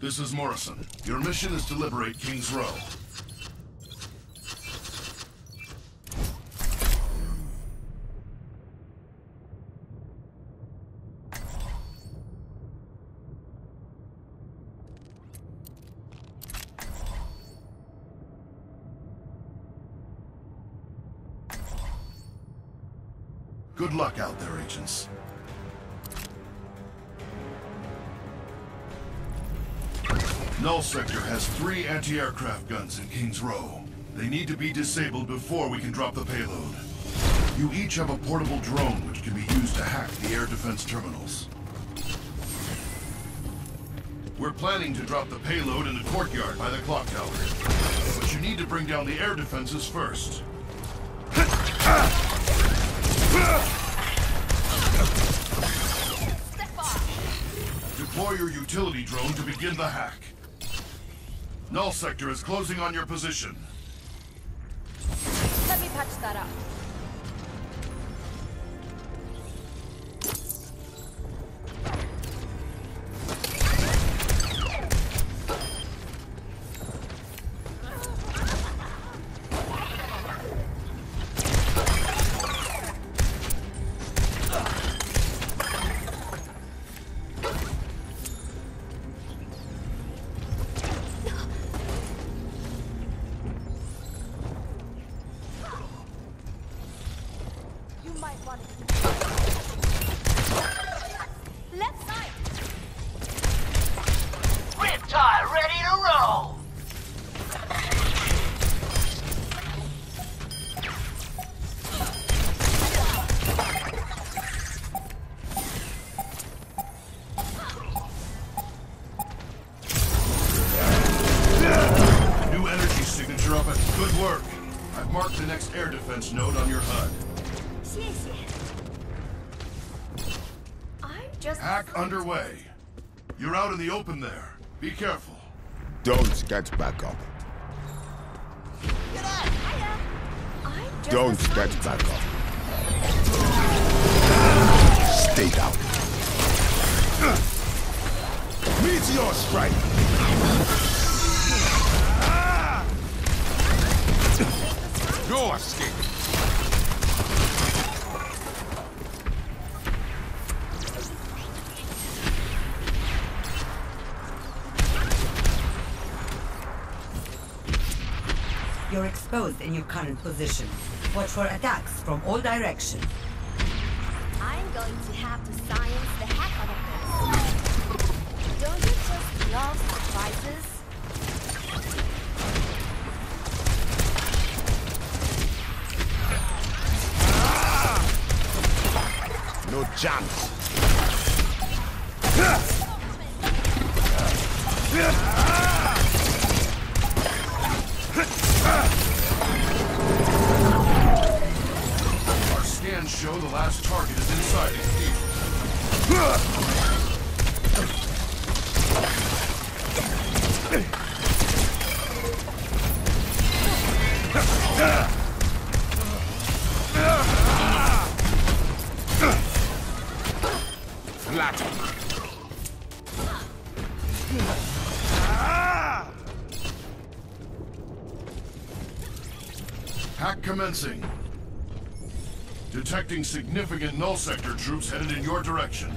This is Morrison. Your mission is to liberate King's Row. Good luck out there, agents. Null Sector has three anti-aircraft guns in King's Row. They need to be disabled before we can drop the payload. You each have a portable drone which can be used to hack the air defense terminals. We're planning to drop the payload in the courtyard by the clock tower. But you need to bring down the air defenses first. Deploy your utility drone to begin the hack. Null Sector is closing on your position. Let me patch that up. You're out in the open there. Be careful. Don't get back up. Hiya. I'm. Don't get back up. Stay down. Meteor strike. No escape. You're exposed in your current position. Watch for attacks from all directions. I'm going to have to science the heck out of this. Don't you just love surprises? No chance. Our scans show the last target is inside these cages. Flat. Commencing. Detecting significant null sector troops headed in your direction.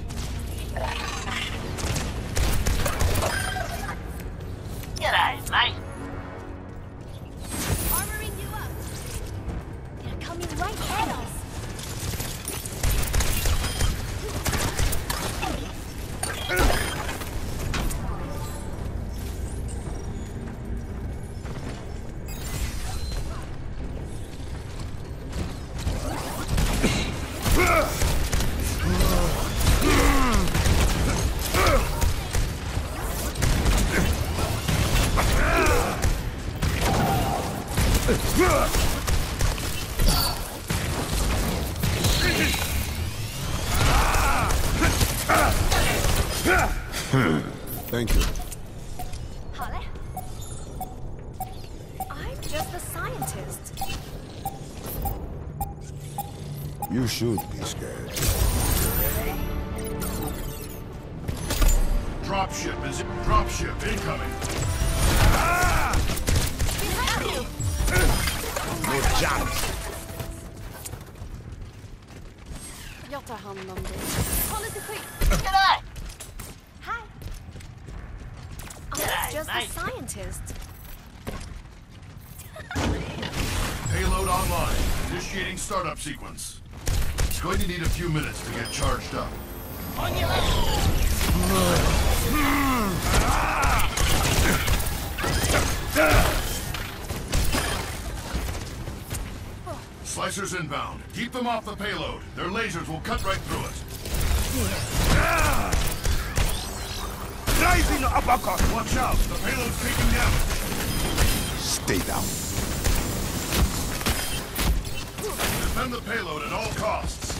Thank you. 好嘞. I'm just a scientist. You should be scared. Dropship is dropship incoming. Behind you! No chance. Jag tar hand om dig. Ha lite skydd. G'day! Hi. I G'day, was just a scientist. Payload online. Initiating startup sequence. It's going to need a few minutes to get charged up. On your left! Slicers inbound. Keep them off the payload. Their lasers will cut right through it. Rising uppercut. Watch out. The payload's taking damage. Stay down. Defend the payload at all costs.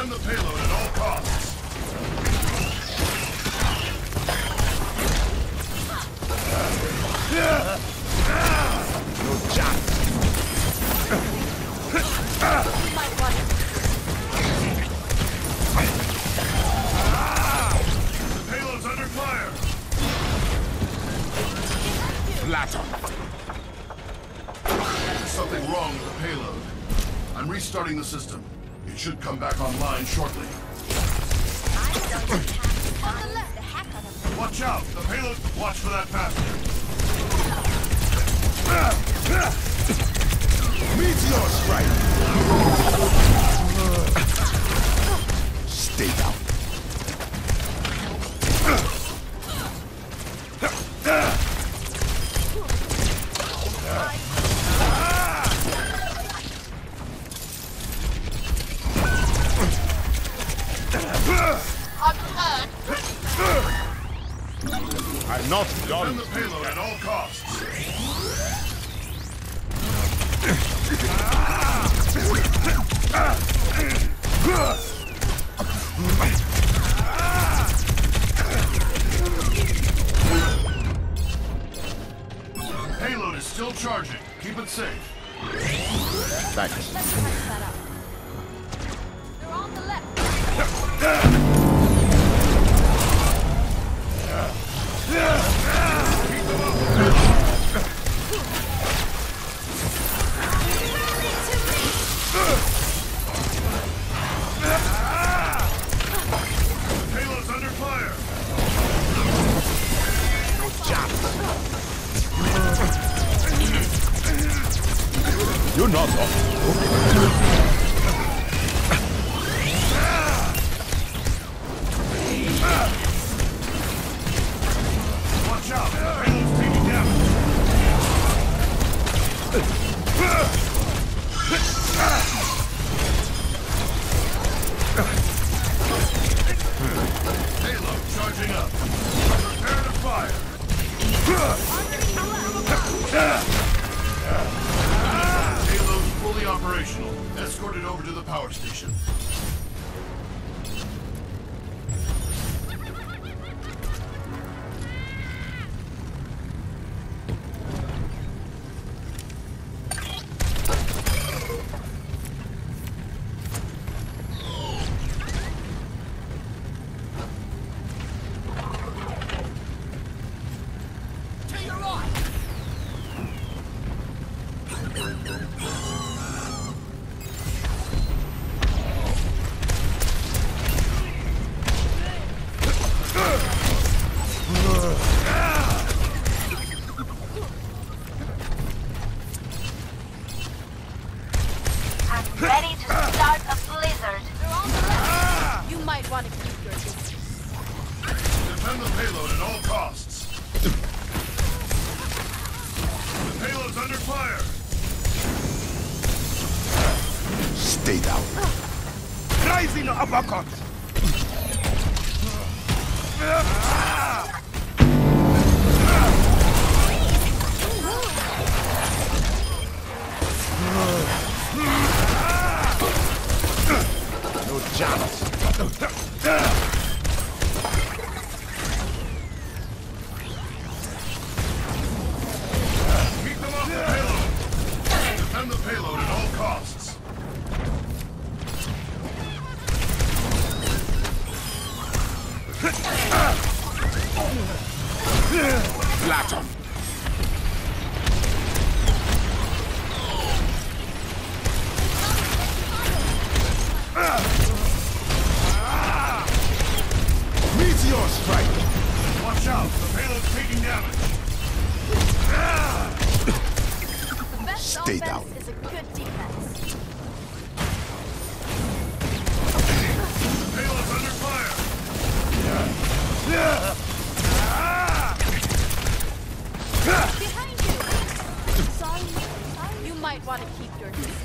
Defend the payload at all costs. No chance. The payload's under fire. Flatter. There's something wrong with the payload. I'm restarting the system. It should come back online shortly. Out. Watch out! The payload... Watch for that bastard. Meteor strike. Stay down. I'm not Defend done. the payload at all costs. Payload is still charging. Keep it safe. Thanks. Let's try that up. They're on the left. Payload's You're not off. Payload charging up. Prepare to fire. Escorted over to the power station. Defend the payload at all costs. The payload's under fire. Stay down. Rising uppercut. No chance. Sorry. You might want to keep your distance.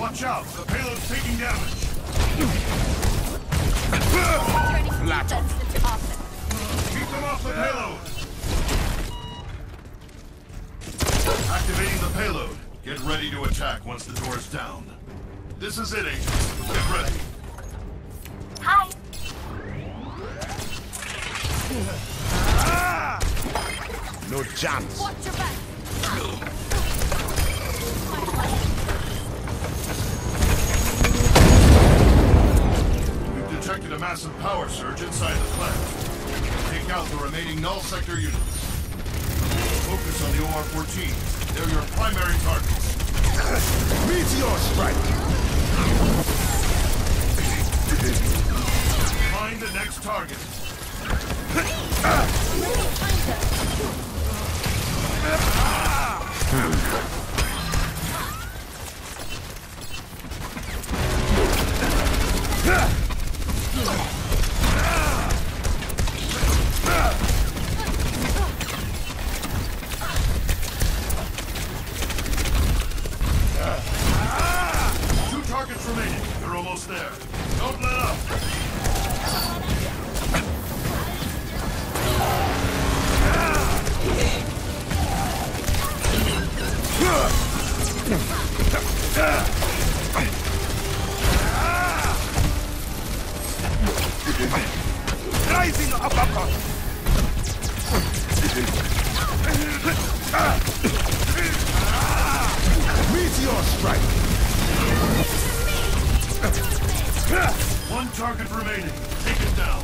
Watch out, the payload's taking damage. Turning Platon. defense into offense. Keep them off the payload. Activating the payload. Get ready to attack once the door's down. This is it, agents. Get ready. Hi. No chance. Watch your back. We've detected a massive power surge inside the plant. Take out the remaining null sector units. Focus on the OR-14s. They're your primary targets. Meteor strike. Find the next target. One target remaining. Take it down.